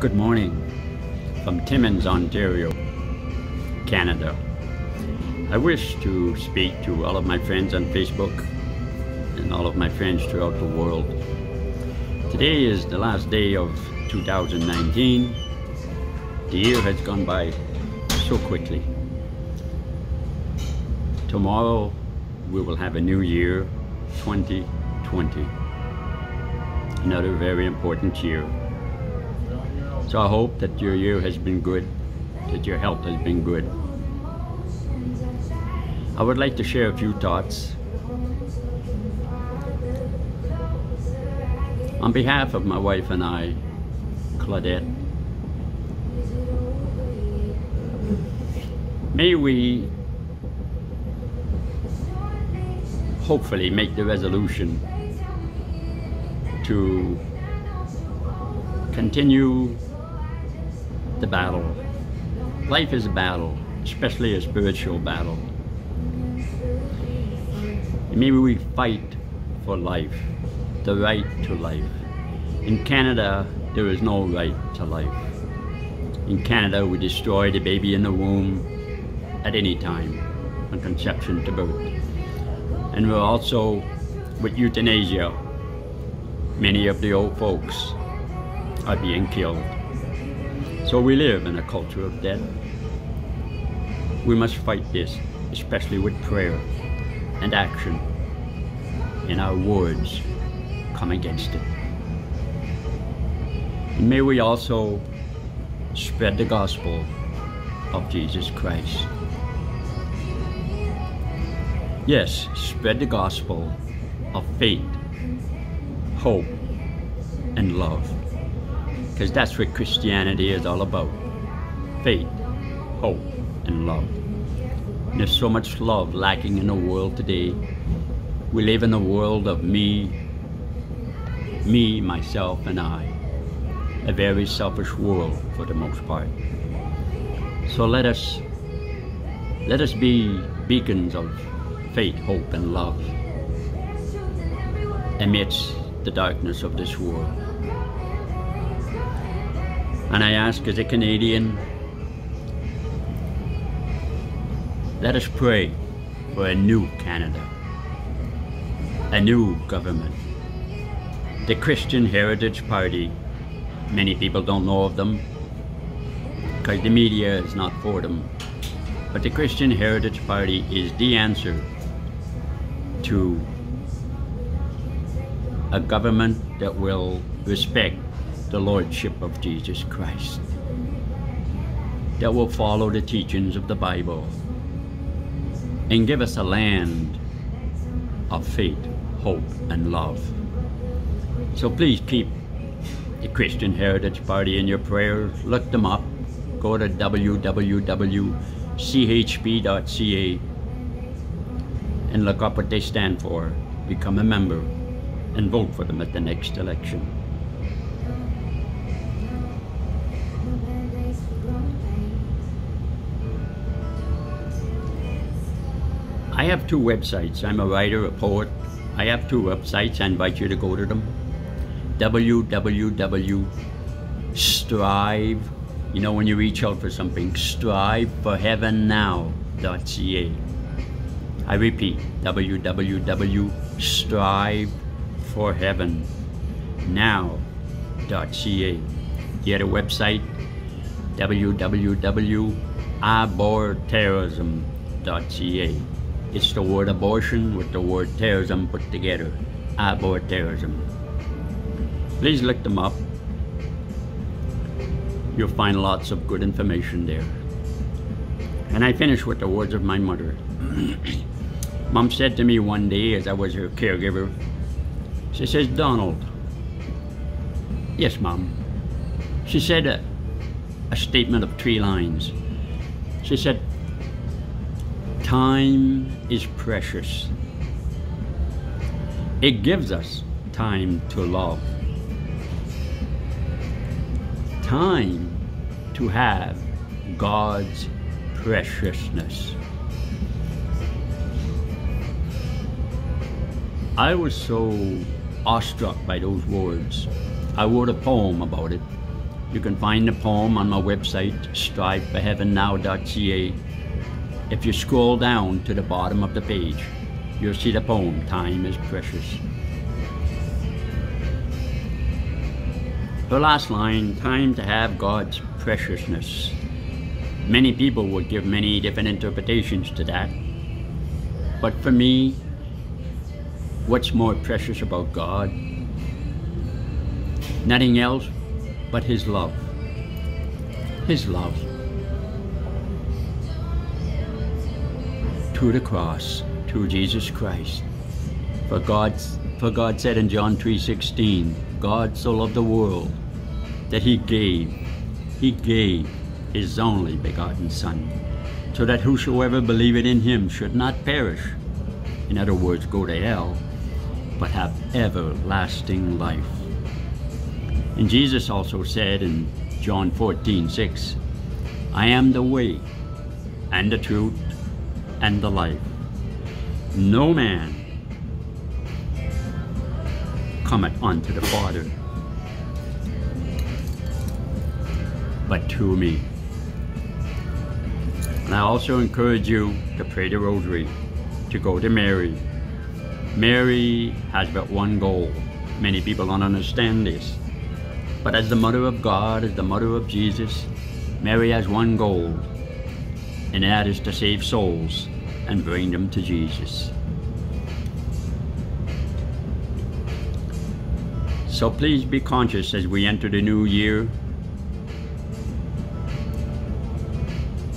Good morning from Timmins, Ontario, Canada. I wish to speak to all of my friends on Facebook and all of my friends throughout the world. Today is the last day of 2019. The year has gone by so quickly. Tomorrow we will have a new year, 2020. Another very important year. So I hope that your year has been good, that your health has been good. I would like to share a few thoughts. On behalf of my wife and I, Claudette, may we hopefully make the resolution to continue the battle. Life is a battle, especially a spiritual battle. Maybe we fight for life, the right to life. In Canada, there is no right to life. In Canada, we destroy the baby in the womb at any time, from conception to birth. And we're also, with euthanasia, many of the old folks are being killed. So we live in a culture of death. We must fight this, especially with prayer and action. In our words, come against it. And may we also spread the gospel of Jesus Christ. Yes, spread the gospel of faith, hope, and love because that's what Christianity is all about faith, hope, and love. And there's so much love lacking in the world today. We live in a world of me, me, myself, and I. A very selfish world for the most part. So let us let us be beacons of faith, hope, and love amidst the darkness of this world. And I ask as a Canadian, let us pray for a new Canada, a new government. The Christian Heritage Party, many people don't know of them because the media is not for them. But the Christian Heritage Party is the answer to a government that will respect the Lordship of Jesus Christ, that will follow the teachings of the Bible and give us a land of faith, hope, and love. So please keep the Christian Heritage Party in your prayers. Look them up. Go to www.chp.ca and look up what they stand for. Become a member and vote for them at the next election. I have two websites. I'm a writer, a poet. I have two websites. I invite you to go to them. www.strive, you know when you reach out for something, striveforheavennow.ca. I repeat, www.striveforheavennow.ca. The other website, www.aborterrorism.ca. It's the word abortion with the word terrorism put together. Abort terrorism. Please look them up. You'll find lots of good information there. And I finish with the words of my mother. Mom said to me one day as I was her caregiver, she says, Donald. Yes, Mom. She said a, a statement of three lines. She said, Time is precious. It gives us time to love. Time to have God's preciousness. I was so awestruck by those words. I wrote a poem about it You can find the poem on my website, striveforheavennow.ca. If you scroll down to the bottom of the page, you'll see the poem, Time is Precious. The last line, time to have God's preciousness. Many people would give many different interpretations to that. But for me, what's more precious about God? Nothing else but His love. His love. To the cross, to Jesus Christ. For God, for God said in John 3.16, God so loved the world that He gave, He gave His only begotten Son, so that whosoever believeth in Him should not perish, in other words, go to hell, but have everlasting life. And Jesus also said in John 14, 6, I am the way and the truth and the life. No man cometh unto the Father but to me. And I also encourage you to pray the rosary, to go to Mary. Mary has but one goal. Many people don't understand this. But as the mother of God, as the mother of Jesus, Mary has one goal, and that is to save souls and bring them to Jesus. So please be conscious as we enter the new year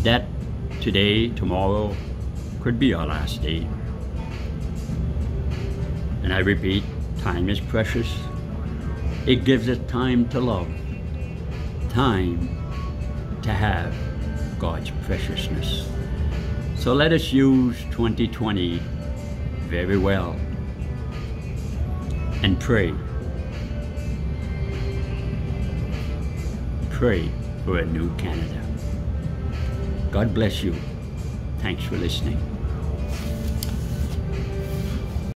that today, tomorrow could be our last day. And I repeat, time is precious. It gives us time to love, time to have God's preciousness. So let us use 2020 very well and pray. Pray for a new Canada. God bless you. Thanks for listening.